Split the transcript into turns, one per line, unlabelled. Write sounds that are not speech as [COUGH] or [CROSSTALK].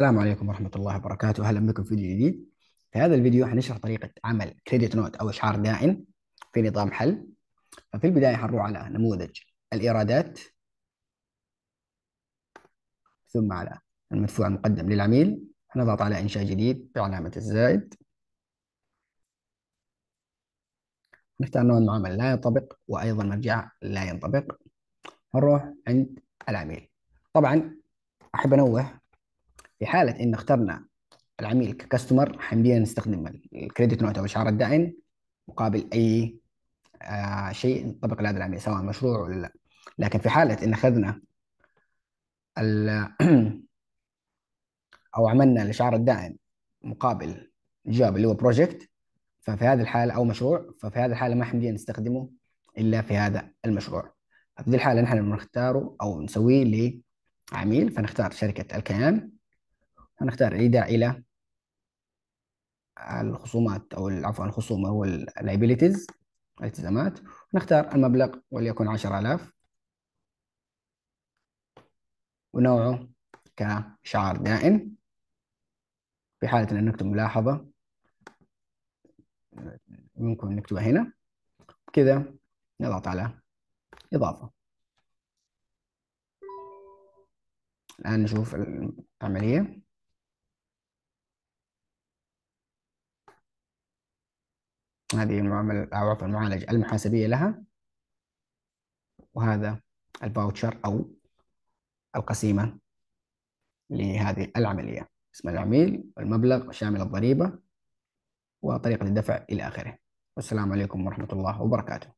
السلام عليكم ورحمة الله وبركاته. أهلا بكم في فيديو جديد. في هذا الفيديو حنشرح طريقة عمل كريدت نوت أو إشعار دائن في نظام حل. ففي البداية حنروح على نموذج الإيرادات ثم على المدفوع المقدم للعميل. نضغط على إنشاء جديد بعلامة الزائد. نختار نوع المعاملة لا ينطبق وأيضا مرجع لا ينطبق. نروح عند العميل. طبعا أحب أنوه في حالة إن اخترنا العميل ك customer حنبينا نستخدم ال credit note أو إشعار الدائن مقابل أي آه شيء ينطبق لهذا العميل سواء مشروع ولا لا. لكن في حالة إن أخذنا [CLEARS THROAT] أو عملنا الإشعار الدائن مقابل job اللي هو project ففي هذه الحالة أو مشروع ففي هذه الحالة ما حنبينا نستخدمه إلا في هذا المشروع. في هذه الحالة نحن بنختاره أو نسويه لعميل فنختار شركة الكيان. هنختار الإيداع إلى الخصومات أو عفوا الخصومة هو اللايبيليتيز الالتزامات. نختار المبلغ وليكن 10000 ونوعه كشعار دائم في حالة أن نكتب ملاحظة. ممكن نكتبها هنا. كذا نضغط على إضافة. الآن نشوف العملية. هذه المعاملة أو عفوا المعالجة المحاسبية لها. وهذا الباوتشر أو القسيمة لهذه العملية. اسم العميل المبلغ شامل الضريبة وطريقة الدفع إلى آخره. والسلام عليكم ورحمة الله وبركاته.